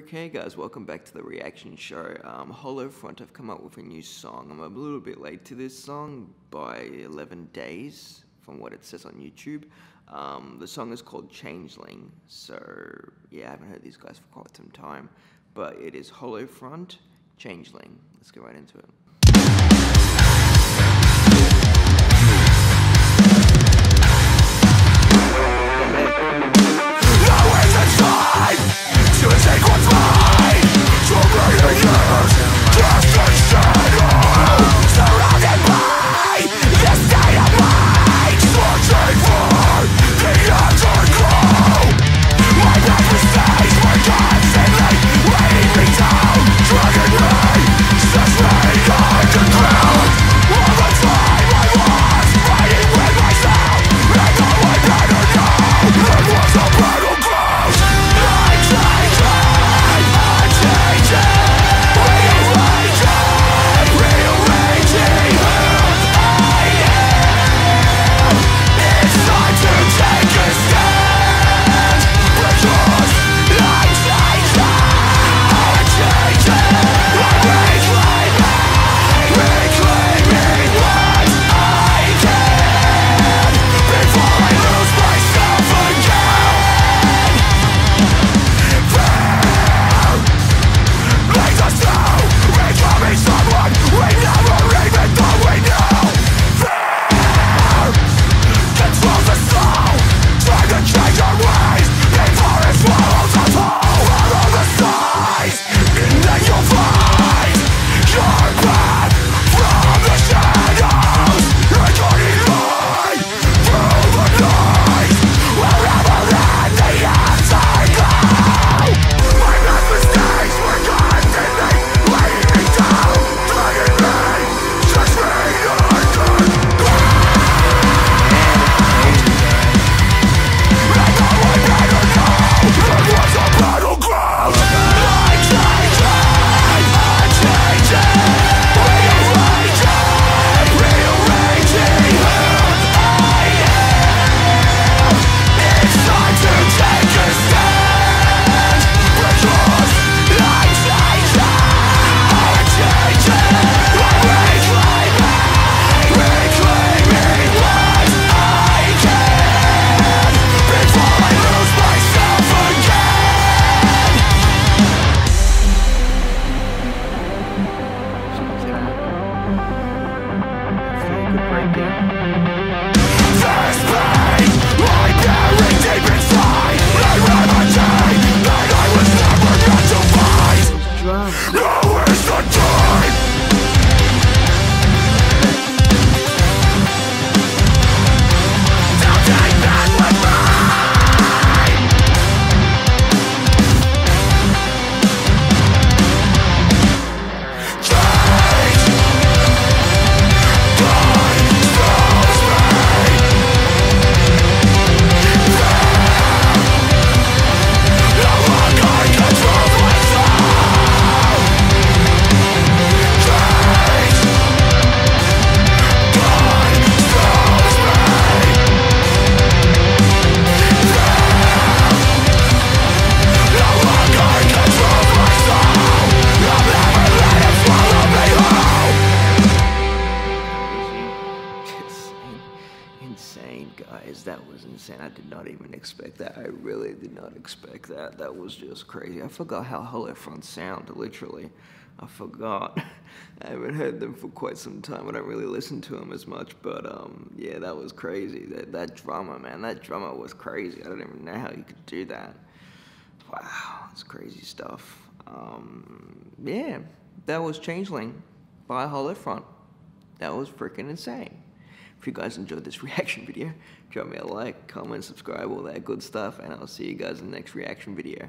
Okay, guys, welcome back to the reaction show. Um, Hollow Front have come up with a new song. I'm a little bit late to this song by 11 days from what it says on YouTube. Um, the song is called Changeling, so yeah, I haven't heard these guys for quite some time, but it is Hollow Front Changeling. Let's get right into it. Insane, insane. I did not even expect that. I really did not expect that. That was just crazy. I forgot how Hollow Front sound, literally. I forgot. I haven't heard them for quite some time. I don't really listen to them as much, but um, yeah, that was crazy. That, that drummer, man, that drummer was crazy. I don't even know how you could do that. Wow, that's crazy stuff. Um, yeah, that was Changeling by Hollow Front. That was freaking insane. If you guys enjoyed this reaction video, drop me a like, comment, subscribe, all that good stuff, and I'll see you guys in the next reaction video.